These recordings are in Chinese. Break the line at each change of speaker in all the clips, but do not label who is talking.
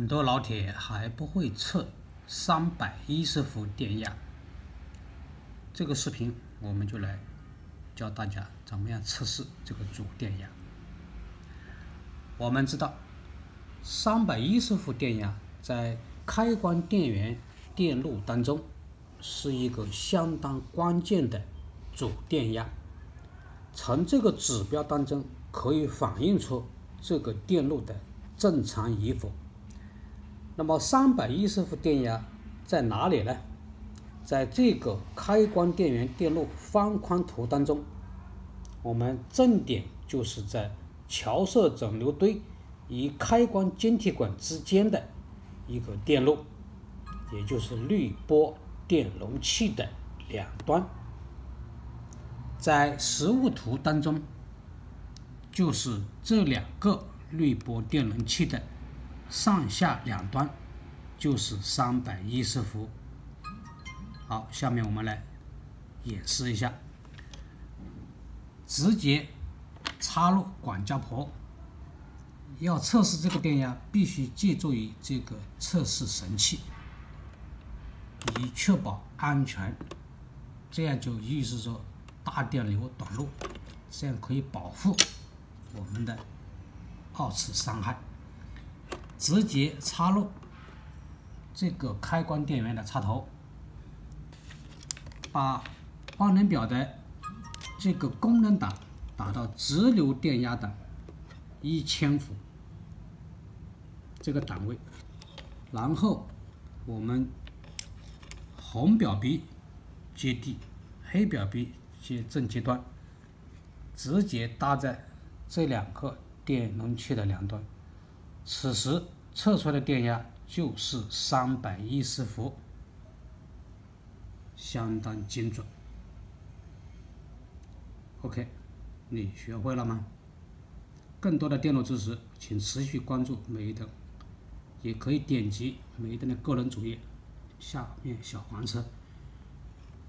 很多老铁还不会测三百一十伏电压，这个视频我们就来教大家怎么样测试这个主电压。我们知道，三百一十伏电压在开关电源电路当中是一个相当关键的主电压，从这个指标当中可以反映出这个电路的正常与否。那么三百一十伏电压在哪里呢？在这个开关电源电路方框图当中，我们正点就是在桥色整流堆与开关晶体管之间的一个电路，也就是滤波电容器的两端。在实物图当中，就是这两个滤波电容器的。上下两端就是三百一十伏。好，下面我们来演示一下，直接插入管家婆。要测试这个电压，必须借助于这个测试神器，以确保安全。这样就预示着大电流短路，这样可以保护我们的二次伤害。直接插入这个开关电源的插头，把万能表的这个功能档打到直流电压的一千伏这个档位，然后我们红表笔接地，黑表笔接正极端，直接搭在这两个电容器的两端。此时测出来的电压就是三百一十伏，相当精准。OK，你学会了吗？更多的电路知识，请持续关注美一灯，也可以点击美一灯的个人主页下面小黄车。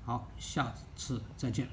好，下次再见。